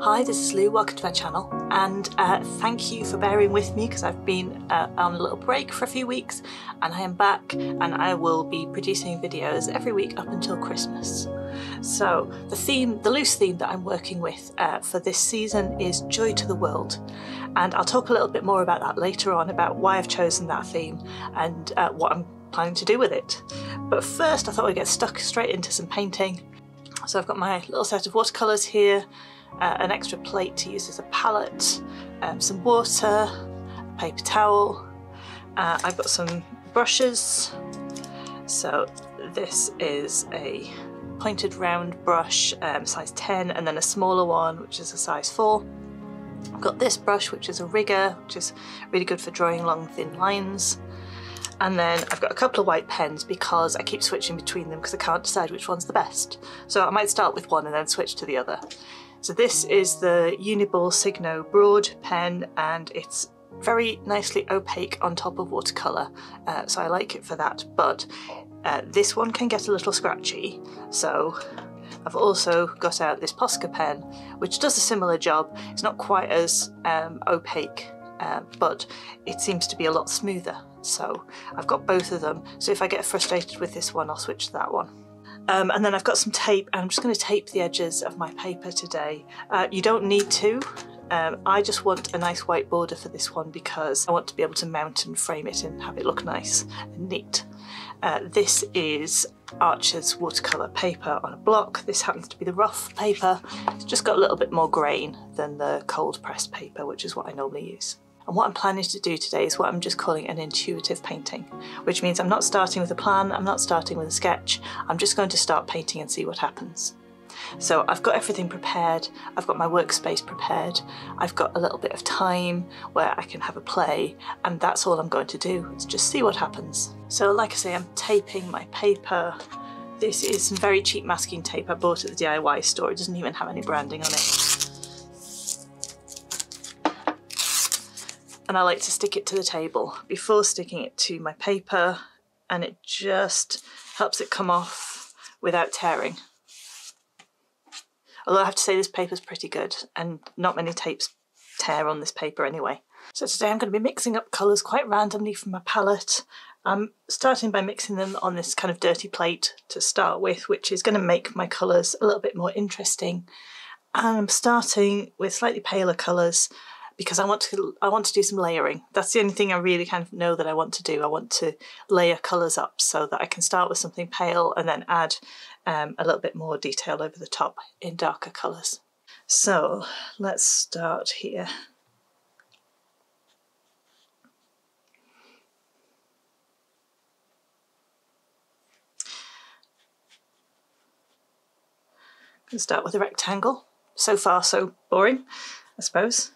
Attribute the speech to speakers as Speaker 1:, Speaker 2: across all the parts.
Speaker 1: Hi, this is Lou, welcome to my channel and uh, thank you for bearing with me because I've been uh, on a little break for a few weeks and I am back and I will be producing videos every week up until Christmas. So the theme, the loose theme that I'm working with uh, for this season is Joy to the World and I'll talk a little bit more about that later on about why I've chosen that theme and uh, what I'm planning to do with it. But first I thought we'd get stuck straight into some painting. So I've got my little set of watercolours here, uh, an extra plate to use as a palette, um, some water, a paper towel. Uh, I've got some brushes. So this is a pointed round brush, um, size 10, and then a smaller one, which is a size 4. I've got this brush, which is a rigger, which is really good for drawing long, thin lines. And then I've got a couple of white pens because I keep switching between them because I can't decide which one's the best. So I might start with one and then switch to the other. So this is the Uniball Signo Broad pen and it's very nicely opaque on top of watercolour, uh, so I like it for that, but uh, this one can get a little scratchy, so I've also got out this Posca pen, which does a similar job. It's not quite as um, opaque, uh, but it seems to be a lot smoother, so I've got both of them, so if I get frustrated with this one, I'll switch to that one. Um, and then I've got some tape and I'm just going to tape the edges of my paper today. Uh, you don't need to. Um, I just want a nice white border for this one because I want to be able to mount and frame it and have it look nice and neat. Uh, this is Arches watercolour paper on a block. This happens to be the rough paper. It's just got a little bit more grain than the cold pressed paper, which is what I normally use. And what I'm planning to do today is what I'm just calling an intuitive painting, which means I'm not starting with a plan, I'm not starting with a sketch, I'm just going to start painting and see what happens. So I've got everything prepared, I've got my workspace prepared, I've got a little bit of time where I can have a play, and that's all I'm going to do, is just see what happens. So like I say, I'm taping my paper. This is some very cheap masking tape I bought at the DIY store, it doesn't even have any branding on it. And I like to stick it to the table before sticking it to my paper and it just helps it come off without tearing. Although I have to say this paper's pretty good and not many tapes tear on this paper anyway. So today I'm going to be mixing up colours quite randomly from my palette. I'm starting by mixing them on this kind of dirty plate to start with, which is going to make my colours a little bit more interesting. And I'm starting with slightly paler colours because I want to I want to do some layering. That's the only thing I really kind of know that I want to do. I want to layer colours up so that I can start with something pale and then add um, a little bit more detail over the top in darker colours. So let's start here. Start with a rectangle. So far so boring, I suppose.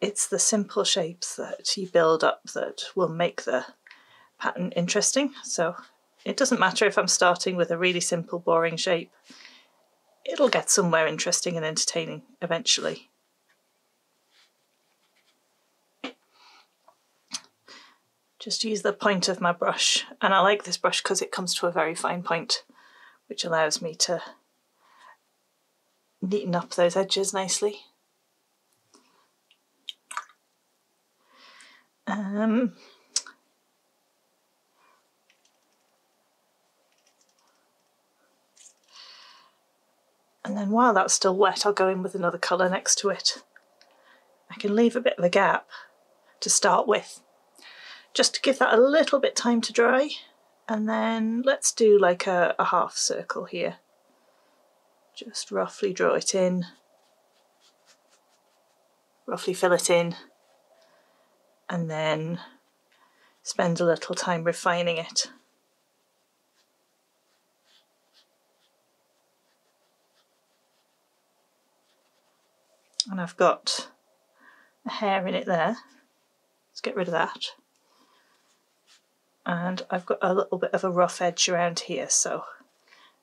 Speaker 1: It's the simple shapes that you build up that will make the pattern interesting. So it doesn't matter if I'm starting with a really simple, boring shape. It'll get somewhere interesting and entertaining eventually. Just use the point of my brush. And I like this brush because it comes to a very fine point, which allows me to neaten up those edges nicely. Um, and then while that's still wet, I'll go in with another colour next to it. I can leave a bit of a gap to start with, just to give that a little bit time to dry. And then let's do like a, a half circle here. Just roughly draw it in, roughly fill it in, and then spend a little time refining it. And I've got a hair in it there. Let's get rid of that. And I've got a little bit of a rough edge around here, so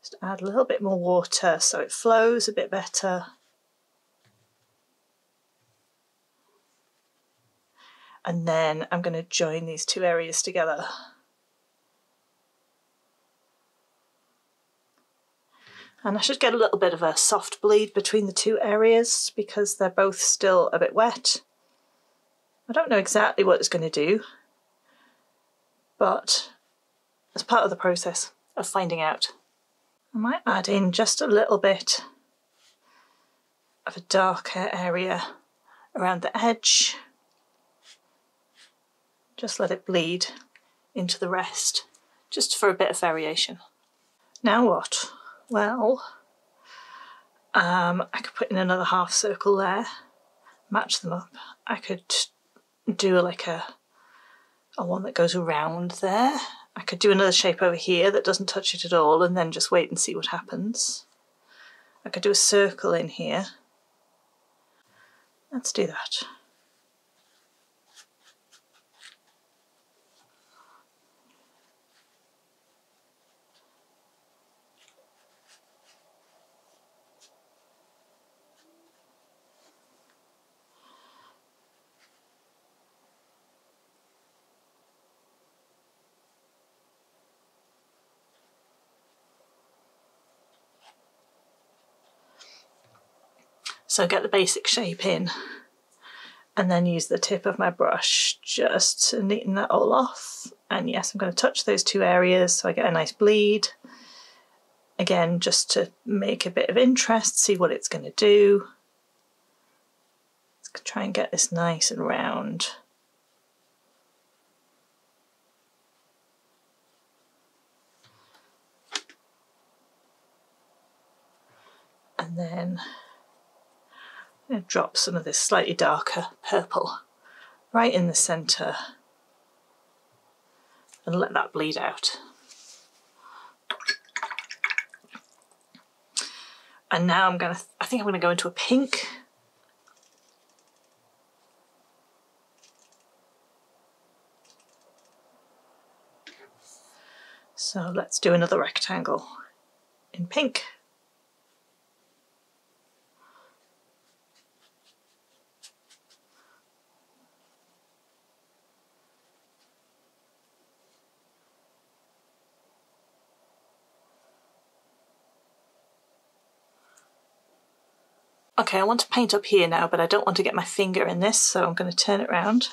Speaker 1: just add a little bit more water so it flows a bit better. And then I'm going to join these two areas together. And I should get a little bit of a soft bleed between the two areas because they're both still a bit wet. I don't know exactly what it's going to do, but as part of the process of finding out. I might add in just a little bit of a darker area around the edge. Just let it bleed into the rest, just for a bit of variation. Now what? Well, um, I could put in another half circle there, match them up. I could do like a, a one that goes around there. I could do another shape over here that doesn't touch it at all and then just wait and see what happens. I could do a circle in here. Let's do that. So get the basic shape in and then use the tip of my brush just to neaten that all off. And yes, I'm going to touch those two areas so I get a nice bleed. Again, just to make a bit of interest, see what it's going to do. Let's try and get this nice and round. And then going to drop some of this slightly darker purple right in the centre and let that bleed out. And now I'm going to, I think I'm going to go into a pink. So let's do another rectangle in pink. Okay, I want to paint up here now, but I don't want to get my finger in this, so I'm going to turn it around.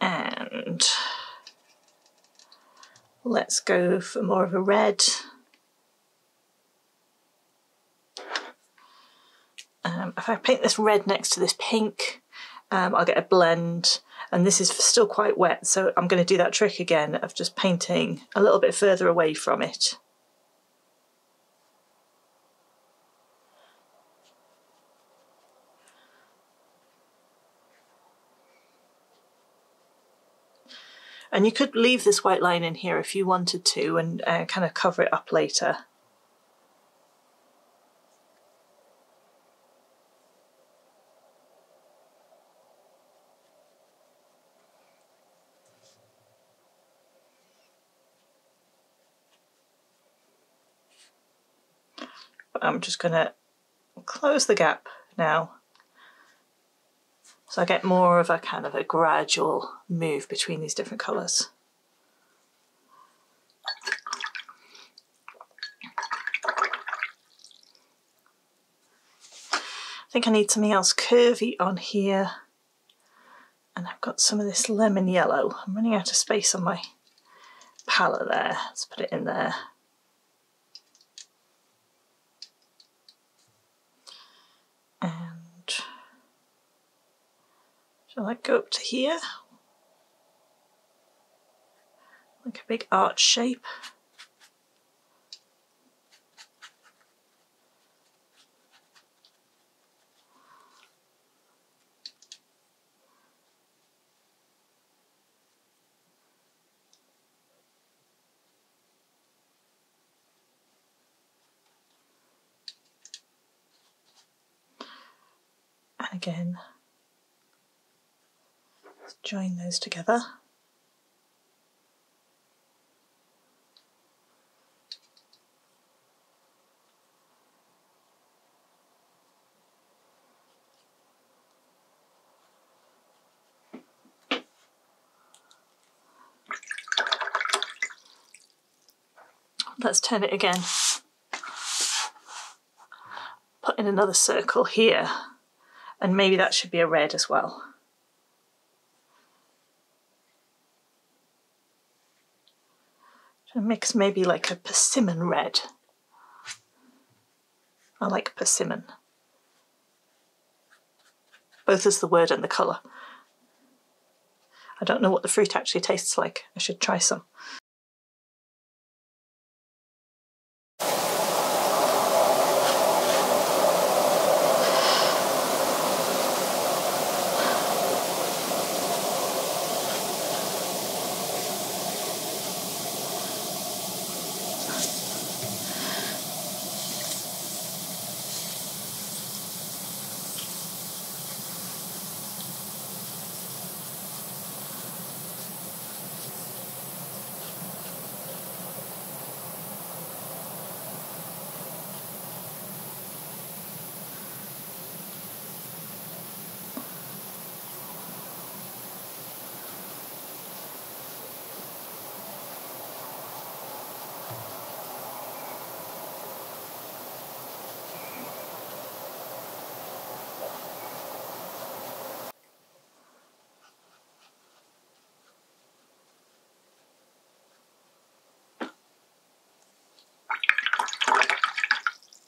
Speaker 1: And let's go for more of a red. Um, if I paint this red next to this pink, um, I'll get a blend and this is still quite wet so I'm going to do that trick again of just painting a little bit further away from it. And you could leave this white line in here if you wanted to and uh, kind of cover it up later. I'm just going to close the gap now so I get more of a kind of a gradual move between these different colours. I think I need something else curvy on here and I've got some of this lemon yellow. I'm running out of space on my palette there. Let's put it in there. Shall go up to here? Like a big arch shape. and join those together. let's turn it again. Put in another circle here and maybe that should be a red as well. Mix maybe like a persimmon red. I like persimmon. Both as the word and the colour. I don't know what the fruit actually tastes like. I should try some.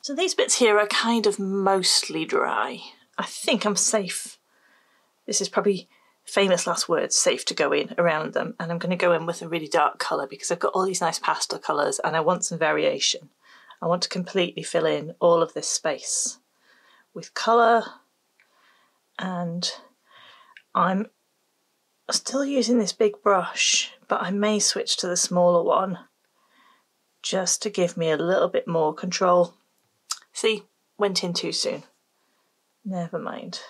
Speaker 1: So these bits here are kind of mostly dry. I think I'm safe. This is probably famous last words, safe to go in around them. And I'm going to go in with a really dark colour because I've got all these nice pastel colours and I want some variation. I want to completely fill in all of this space with colour and I'm still using this big brush but I may switch to the smaller one just to give me a little bit more control. See, went in too soon. Never mind.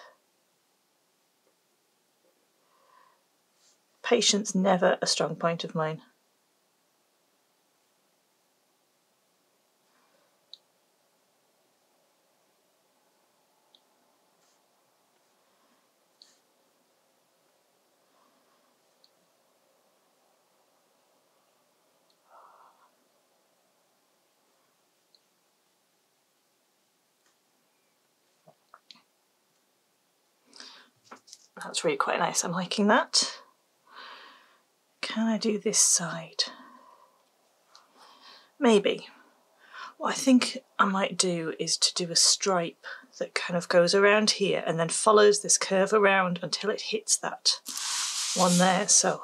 Speaker 1: Patience never a strong point of mine. That's really quite nice. I'm liking that. Can I do this side? Maybe. What I think I might do is to do a stripe that kind of goes around here and then follows this curve around until it hits that one there. So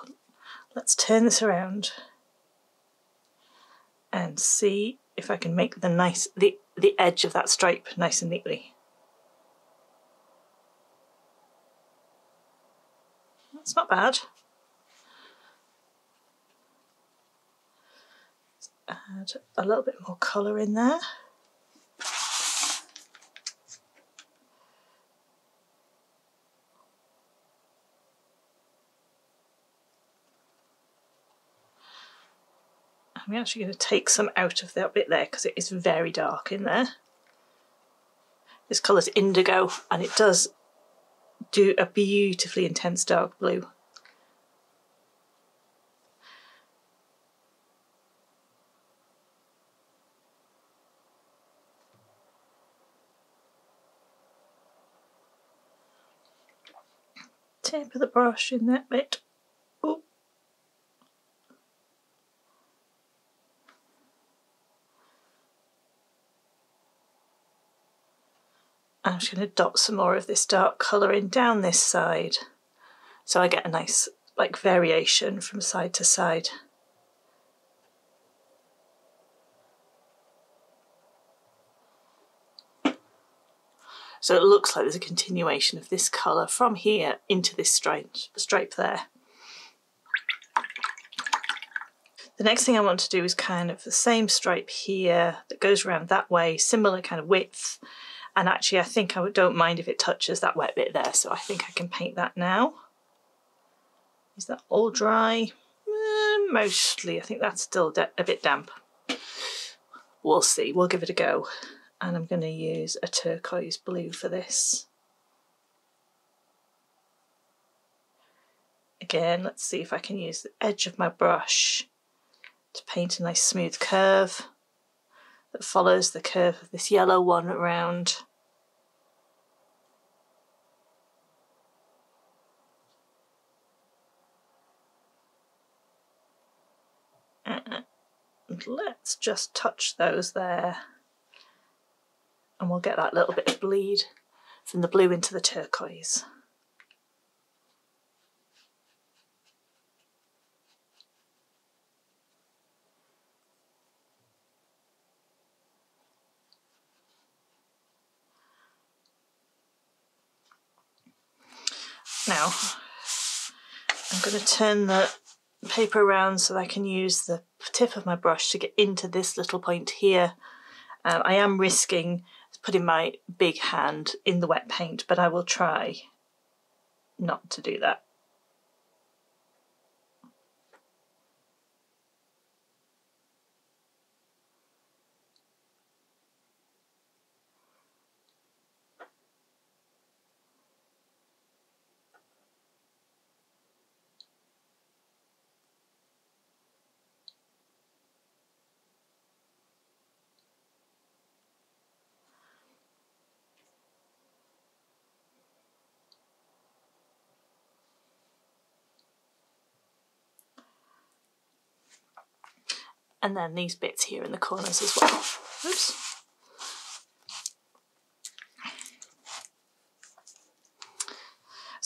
Speaker 1: let's turn this around and see if I can make the nice the, the edge of that stripe nice and neatly. It's not bad. Add a little bit more colour in there. I'm actually going to take some out of that bit there because it is very dark in there. This colour is indigo and it does do a beautifully intense dark blue. Tip of the brush in that bit. Oh. I'm just going to dot some more of this dark colouring down this side so I get a nice like variation from side to side. So it looks like there's a continuation of this colour from here into this stripe, stripe there. The next thing I want to do is kind of the same stripe here that goes around that way, similar kind of width, and actually I think I don't mind if it touches that wet bit there, so I think I can paint that now. Is that all dry? Eh, mostly, I think that's still a bit damp. We'll see, we'll give it a go. And I'm going to use a turquoise blue for this. Again, let's see if I can use the edge of my brush to paint a nice smooth curve that follows the curve of this yellow one around. And let's just touch those there and we'll get that little bit of bleed from the blue into the turquoise. Now, I'm going to turn the paper around so that I can use the tip of my brush to get into this little point here. Um, I am risking putting my big hand in the wet paint, but I will try not to do that. And then these bits here in the corners as well. Oops.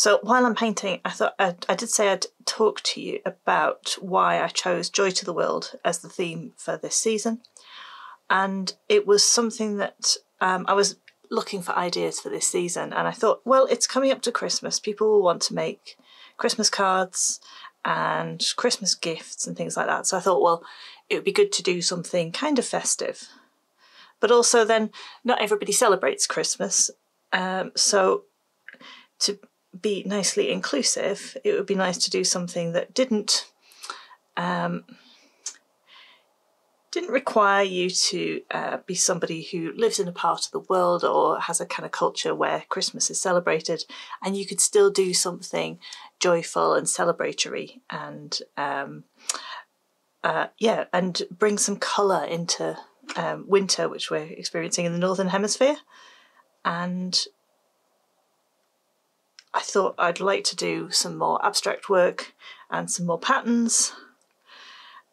Speaker 1: So while I'm painting, I thought I'd, I did say I'd talk to you about why I chose Joy to the World as the theme for this season. And it was something that um, I was looking for ideas for this season. And I thought, well, it's coming up to Christmas. People will want to make Christmas cards and Christmas gifts and things like that. So I thought, well, it would be good to do something kind of festive. But also, then, not everybody celebrates Christmas. Um, so, to be nicely inclusive, it would be nice to do something that didn't. Um, didn't require you to uh, be somebody who lives in a part of the world or has a kind of culture where Christmas is celebrated, and you could still do something joyful and celebratory and um, uh, yeah, and bring some colour into um, winter, which we're experiencing in the northern hemisphere. And I thought I'd like to do some more abstract work and some more patterns,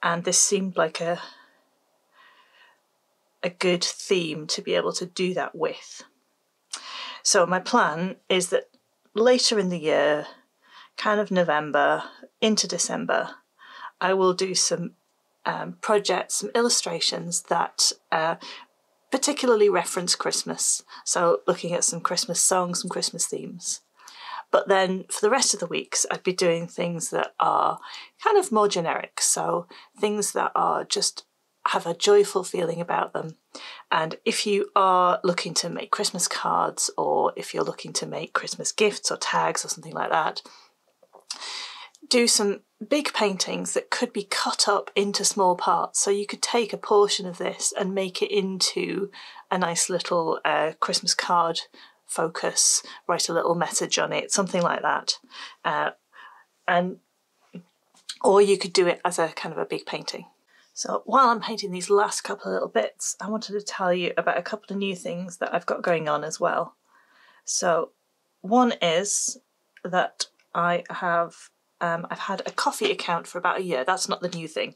Speaker 1: and this seemed like a a good theme to be able to do that with. So my plan is that later in the year, kind of November into December, I will do some um, projects, some illustrations that uh, particularly reference Christmas. So, looking at some Christmas songs, some Christmas themes. But then for the rest of the weeks, I'd be doing things that are kind of more generic. So, things that are just have a joyful feeling about them. And if you are looking to make Christmas cards or if you're looking to make Christmas gifts or tags or something like that, do some big paintings that could be cut up into small parts. So you could take a portion of this and make it into a nice little uh, Christmas card focus, write a little message on it, something like that. Uh, and or you could do it as a kind of a big painting. So while I'm painting these last couple of little bits, I wanted to tell you about a couple of new things that I've got going on as well. So one is that I have um, I've had a Ko-fi account for about a year. That's not the new thing.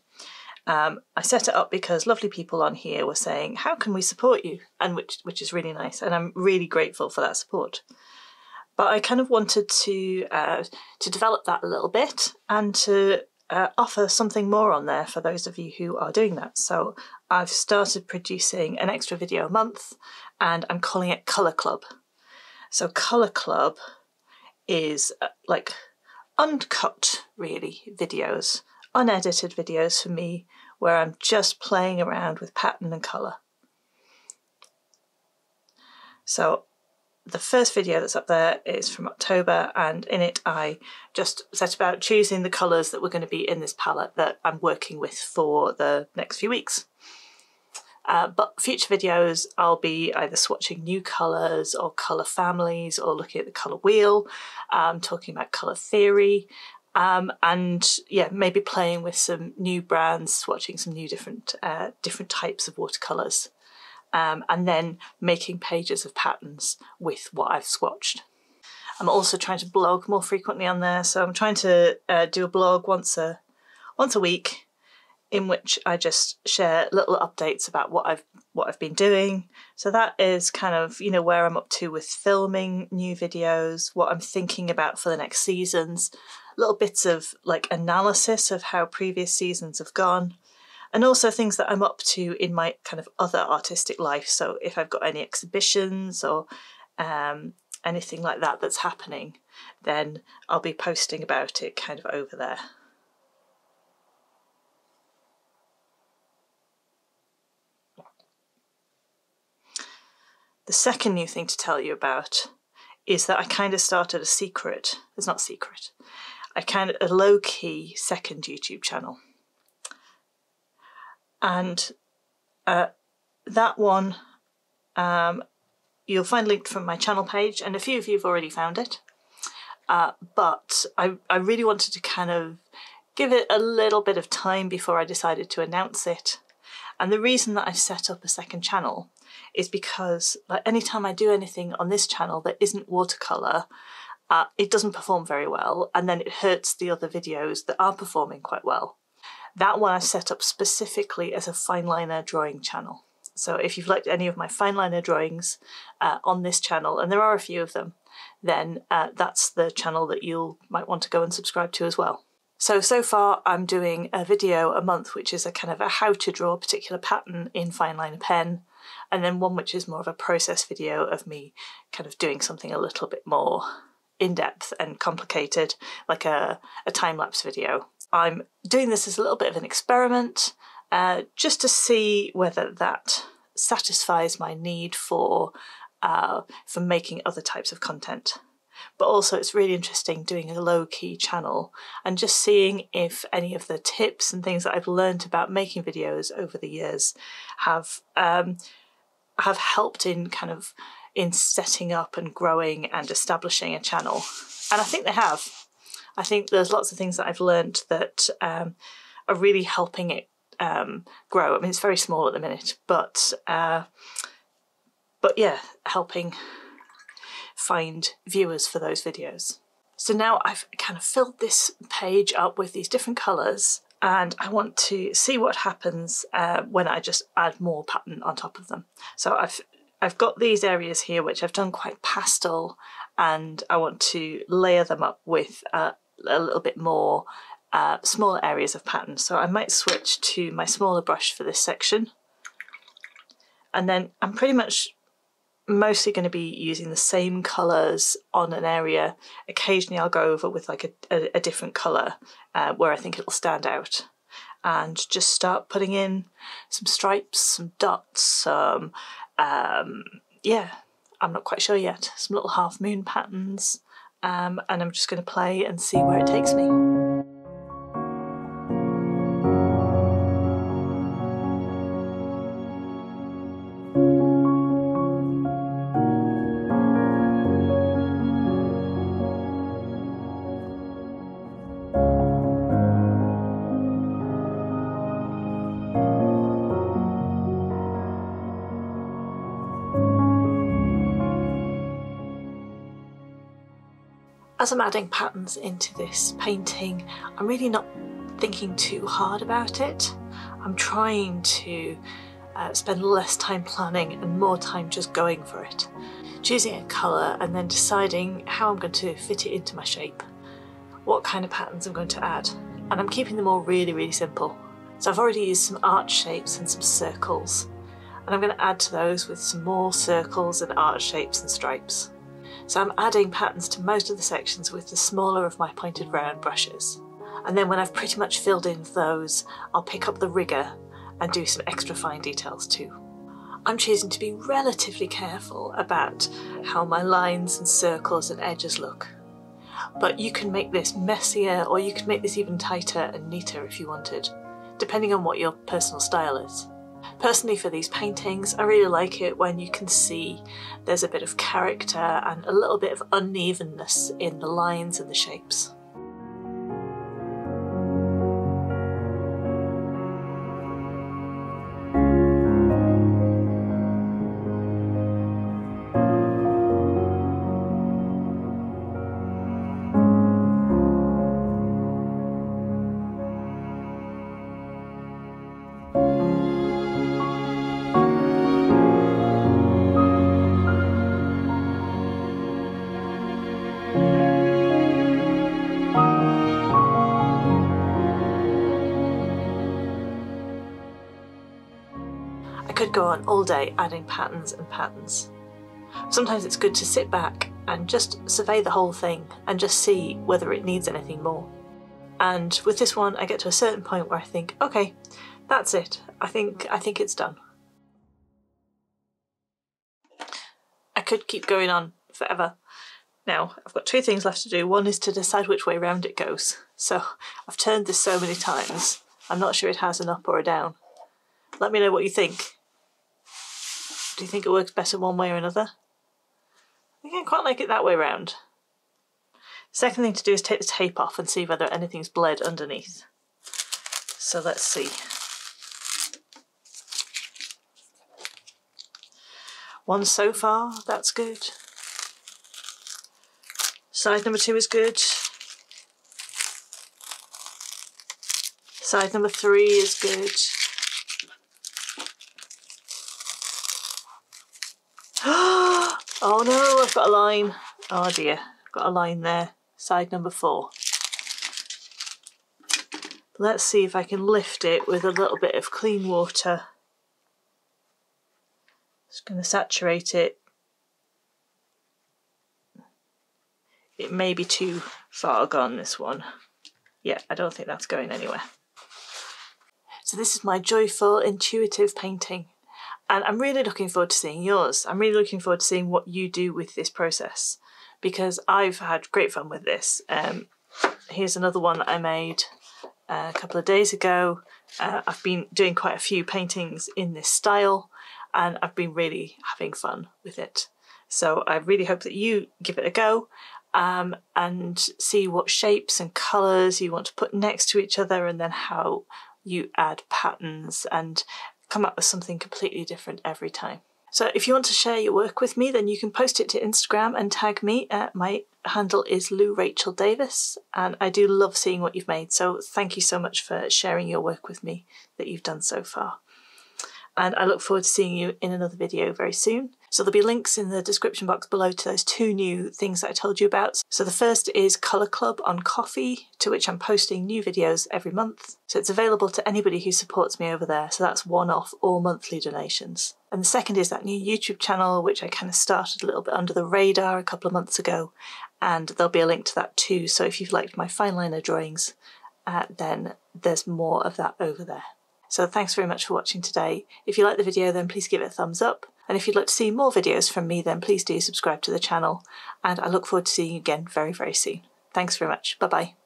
Speaker 1: Um, I set it up because lovely people on here were saying, "How can we support you?" and which which is really nice, and I'm really grateful for that support. But I kind of wanted to uh, to develop that a little bit and to uh, offer something more on there for those of you who are doing that. So I've started producing an extra video a month, and I'm calling it Colour Club. So Colour Club is uh, like uncut, really, videos, unedited videos for me, where I'm just playing around with pattern and colour. So the first video that's up there is from October and in it I just set about choosing the colours that were going to be in this palette that I'm working with for the next few weeks. Uh, but future videos, I'll be either swatching new colours or colour families or looking at the colour wheel, um, talking about colour theory. Um, and yeah, maybe playing with some new brands, swatching some new different uh, different types of watercolors, um, and then making pages of patterns with what I've swatched. I'm also trying to blog more frequently on there, so I'm trying to uh, do a blog once a once a week, in which I just share little updates about what I've what I've been doing. So that is kind of you know where I'm up to with filming new videos, what I'm thinking about for the next seasons, little bits of like analysis of how previous seasons have gone and also things that I'm up to in my kind of other artistic life. So if I've got any exhibitions or um, anything like that that's happening, then I'll be posting about it kind of over there. The second new thing to tell you about is that I kind of started a secret. It's not secret. I kind of a low key second YouTube channel. And uh, that one um, you'll find linked from my channel page, and a few of you have already found it. Uh, but I, I really wanted to kind of give it a little bit of time before I decided to announce it. And the reason that I've set up a second channel is because like anytime I do anything on this channel that isn't watercolour, uh, it doesn't perform very well and then it hurts the other videos that are performing quite well. That one I set up specifically as a fine liner drawing channel. So if you've liked any of my fine liner drawings uh, on this channel, and there are a few of them, then uh, that's the channel that you might want to go and subscribe to as well. So, so far I'm doing a video a month which is a kind of a how to draw a particular pattern in fine liner pen and then one which is more of a process video of me kind of doing something a little bit more in-depth and complicated, like a, a time-lapse video. I'm doing this as a little bit of an experiment, uh, just to see whether that satisfies my need for uh, for making other types of content. But also, it's really interesting doing a low key channel and just seeing if any of the tips and things that I've learned about making videos over the years have um, have helped in kind of in setting up and growing and establishing a channel. And I think they have. I think there's lots of things that I've learned that um, are really helping it um, grow. I mean, it's very small at the minute, but uh, but yeah, helping find viewers for those videos. So now I've kind of filled this page up with these different colours and I want to see what happens uh, when I just add more pattern on top of them. So I've I've got these areas here which I've done quite pastel and I want to layer them up with uh, a little bit more uh, smaller areas of pattern. So I might switch to my smaller brush for this section. And then I'm pretty much mostly going to be using the same colours on an area. Occasionally I'll go over with like a, a, a different colour uh, where I think it'll stand out and just start putting in some stripes, some dots, some, um, yeah, I'm not quite sure yet, some little half moon patterns um, and I'm just going to play and see where it takes me. As I'm adding patterns into this painting, I'm really not thinking too hard about it. I'm trying to uh, spend less time planning and more time just going for it. Choosing a colour and then deciding how I'm going to fit it into my shape. What kind of patterns I'm going to add. And I'm keeping them all really, really simple. So I've already used some arch shapes and some circles. And I'm going to add to those with some more circles and arch shapes and stripes. So I'm adding patterns to most of the sections with the smaller of my pointed round brushes. And then when I've pretty much filled in those, I'll pick up the rigger and do some extra fine details too. I'm choosing to be relatively careful about how my lines and circles and edges look. But you can make this messier or you can make this even tighter and neater if you wanted, depending on what your personal style is. Personally for these paintings, I really like it when you can see there's a bit of character and a little bit of unevenness in the lines and the shapes. Could go on all day adding patterns and patterns. Sometimes it's good to sit back and just survey the whole thing and just see whether it needs anything more. And with this one, I get to a certain point where I think, okay, that's it. I think I think it's done. I could keep going on forever. Now, I've got two things left to do. One is to decide which way round it goes. So I've turned this so many times, I'm not sure it has an up or a down. Let me know what you think. Do you think it works better one way or another? I think I quite like it that way round. Second thing to do is take the tape off and see whether anything's bled underneath. So let's see. One so far, that's good. Side number two is good. Side number three is good. Oh no, I've got a line. Oh dear, I've got a line there. Side number four. Let's see if I can lift it with a little bit of clean water. Just going to saturate it. It may be too far gone, this one. Yeah, I don't think that's going anywhere. So this is my joyful, intuitive painting. And I'm really looking forward to seeing yours. I'm really looking forward to seeing what you do with this process because I've had great fun with this. Um, here's another one that I made uh, a couple of days ago. Uh, I've been doing quite a few paintings in this style and I've been really having fun with it. So I really hope that you give it a go um, and see what shapes and colours you want to put next to each other and then how you add patterns and come up with something completely different every time. So if you want to share your work with me, then you can post it to Instagram and tag me. Uh, my handle is Lou Rachel Davis, and I do love seeing what you've made. So thank you so much for sharing your work with me that you've done so far. And I look forward to seeing you in another video very soon. So there'll be links in the description box below to those two new things that I told you about. So the first is Colour Club on Ko-fi, to which I'm posting new videos every month. So it's available to anybody who supports me over there. So that's one-off or monthly donations. And the second is that new YouTube channel, which I kind of started a little bit under the radar a couple of months ago. And there'll be a link to that too. So if you've liked my fine liner drawings, uh, then there's more of that over there. So thanks very much for watching today. If you like the video, then please give it a thumbs up. And if you'd like to see more videos from me, then please do subscribe to the channel. And I look forward to seeing you again very, very soon. Thanks very much. Bye bye.